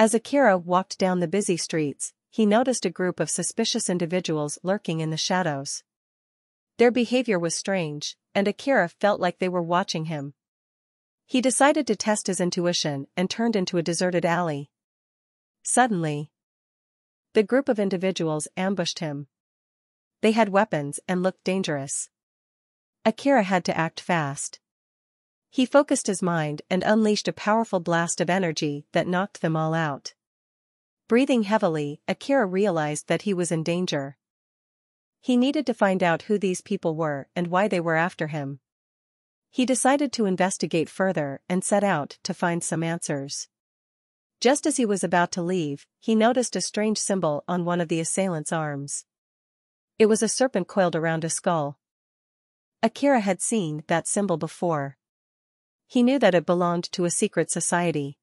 As Akira walked down the busy streets, he noticed a group of suspicious individuals lurking in the shadows. Their behavior was strange, and Akira felt like they were watching him. He decided to test his intuition and turned into a deserted alley. Suddenly, the group of individuals ambushed him. They had weapons and looked dangerous. Akira had to act fast. He focused his mind and unleashed a powerful blast of energy that knocked them all out. Breathing heavily, Akira realized that he was in danger. He needed to find out who these people were and why they were after him. He decided to investigate further and set out to find some answers. Just as he was about to leave, he noticed a strange symbol on one of the assailant's arms. It was a serpent coiled around a skull. Akira had seen that symbol before. He knew that it belonged to a secret society.